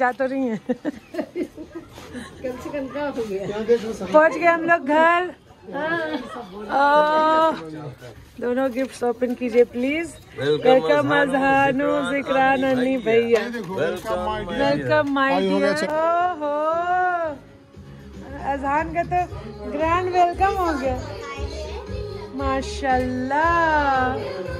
जा तो रही हैं। पहुँच गए हम लोग घर। दोनों गिफ्ट ओपन कीजिए प्लीज़ वेलकम अजहानो जिक्रान अन्नी भैया वेलकम माय डियर ओहो। अजहान का तो ग्रैंड वेलकम हो गया। माशाल्लाह। हाँ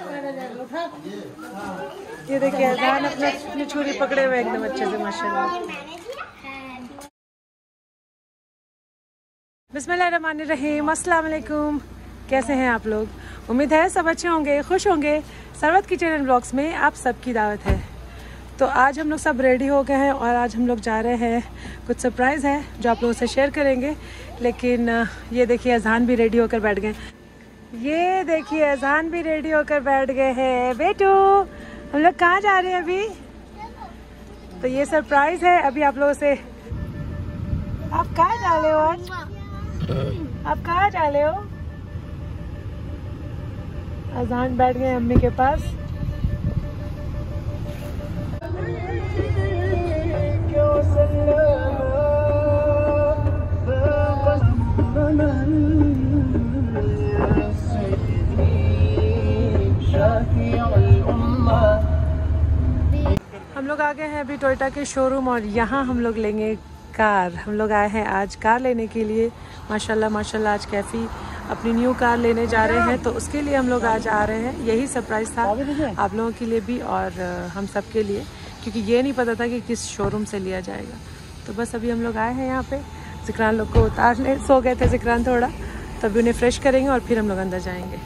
ये देखिए, अजान अपना छुरी पकड़े हुए एकदम अच्छे से, माशाल्लाह। बिस्मिल्लाहिर्रहमानिर्रहीम। अस्सलाम वालेकुम कैसे हैं आप लोग? उम्मीद है सब अच्छे होंगे, खुश होंगे। सरवत किचन एंड ब्लॉग्स में आप सबकी दावत है। तो आज हम लोग सब रेडी हो गए हैं और आज हम लोग जा रहे हैं। कुछ सरप्राइज़ है जो आप लोगों से शेयर करेंगे। लेकिन ये देखिए अजहान भी रेडी होकर बैठ गए। ये देखिए अजहान भी रेडी होकर बैठ गए हैं। बेटू, हम लोग कहाँ जा रहे हैं अभी? तो ये सरप्राइज़ है अभी आप लोगों से। आप कहाँ जा रहे हो आज? आप कहाँ जा रहे हो? अजान बैठ गए अम्मी के पास। हम आ गए हैं अभी टोयोटा के शोरूम और यहाँ हम लोग लेंगे कार। हम लोग आए हैं आज कार लेने के लिए। माशाल्लाह माशाल्लाह आज कैफ़ी। अपनी न्यू कार लेने जा रहे हैं तो उसके लिए हम लोग आज आ रहे हैं। यही सरप्राइज़ था आप लोगों के लिए भी और हम सब के लिए। क्योंकि ये नहीं पता था कि किस शोरूम से लिया जाएगा। तो बस अभी हम लोग आए हैं यहाँ पे। जिक्रान लोग को उतारने सो गए थे जिक्रान थोड़ा। तो अभी उन्हें फ्रेश करेंगे और फिर हम लोग अंदर जाएँगे।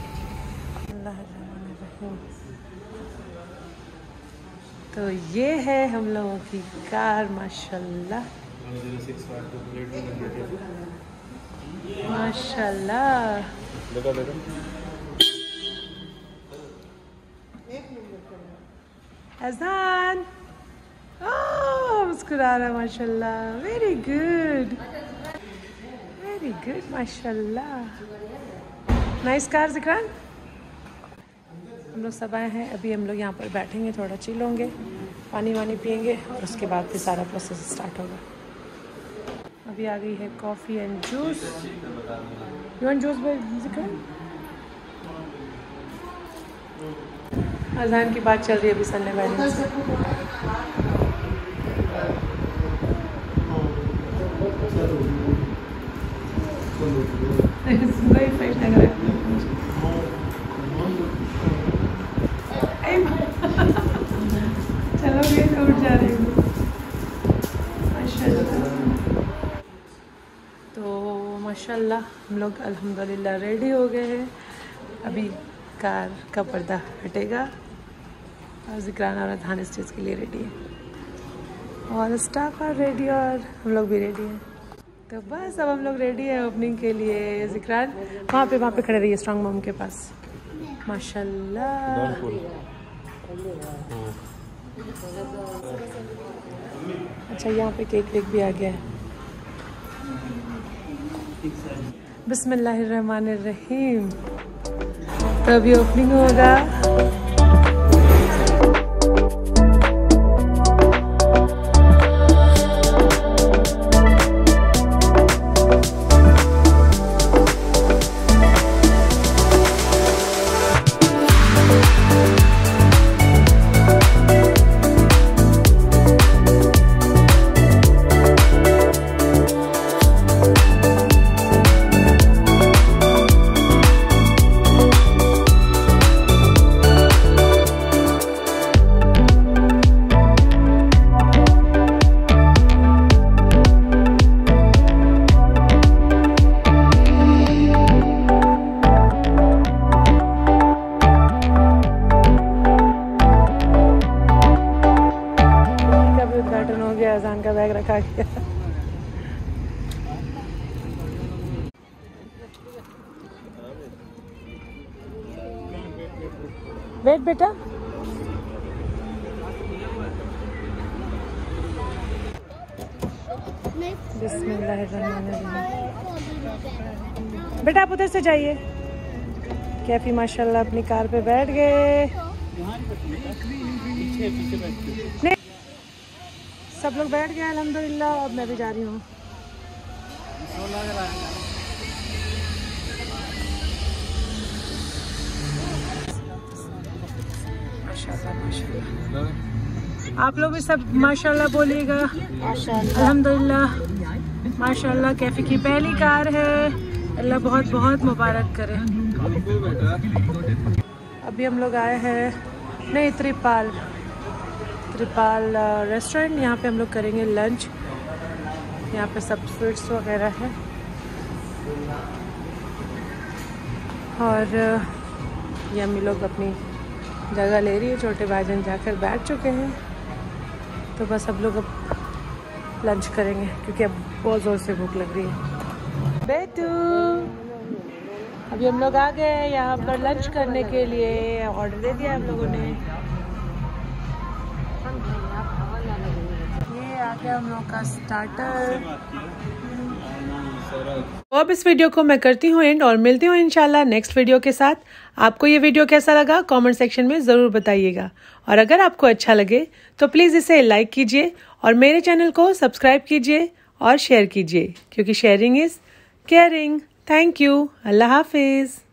तो ये है हम लोगों की कार, माशाल्लाह। माशाल्लाह। अजान मुस्कुरा रहा माशाल्लाह। वेरी गुड वेरी गुड माशाल्लाह। नाइस कार जिक्रान हम लोग सब आए हैं। अभी हम लोग यहाँ पर बैठेंगे, थोड़ा चिल होंगे, पानी वानी पियेंगे और उसके बाद फिर सारा प्रोसेस स्टार्ट होगा। अभी आ गई है coffee and juice you want juice Azaan की बात चल रही है अभी सन्ने वाले। से वही फ्रेश लग रहा है ऐ, तो जा रही हूँ तो माशाल्लाह, हम लोग अल्हम्दुलिल्लाह रेडी हो गए हैं। अभी कार का पर्दा हटेगा और जिक्रान और अधान स्टेज के लिए रेडी है। और स्टाफ और रेडी और हम लोग भी रेडी हैं। तो बस अब हम लोग रेडी हैं ओपनिंग के लिए जिक्रान। वहाँ पे वहाँ पे खड़े रहिए स्ट्रांग मम के पास। माशाल्लाह। अच्छा यहाँ पे केक वेक भी आ गया है। बिस्मिल्लाहिर्रहमानिर्रहीम। तो अभी ओपनिंग होगा। रखा गया वेट बेटा बेटा आप उधर से जाइए। कैफी माशाल्लाह अपनी कार पे बैठ गए। नहीं सब लोग बैठ गए अलहमदिल्ला अब मैं भी जा रही हूँ। आप लोग भी सब, माशाल्लाह बोलिएगा। अल्हम्दुलिल्लाह। माशाल्लाह, कैफ़े की पहली कार है। अल्लाह बहुत बहुत मुबारक करे। अभी हम लोग आए हैं नहीं त्रिपाल त्रिपाल रेस्टोरेंट यहाँ पे हम लोग करेंगे लंच यहाँ पे सब स्वीट्स वगैरह है। और ये अम्मी लोग अपनी जगह ले रही है, छोटे भाईजान जाकर बैठ चुके हैं। तो बस अब लोग अब लंच करेंगे, क्योंकि अब बहुत ज़ोर से भूख लग रही है। बेटू अभी हम लोग आ गए यहाँ पर लंच करने के लिए। ऑर्डर दे दिया हम लोगों ने। गया हम लोग का स्टार्टर तो अब इस वीडियो को मैं करती हूँ एंड और मिलती हूँ इनशाला नेक्स्ट वीडियो के साथ। आपको ये वीडियो कैसा लगा कमेंट सेक्शन में ज़रूर बताइएगा। और अगर आपको अच्छा लगे तो प्लीज़ इसे लाइक कीजिए और मेरे चैनल को सब्सक्राइब कीजिए और शेयर कीजिए, क्योंकि sharing is caring thank you अल्लाह हाफिज़।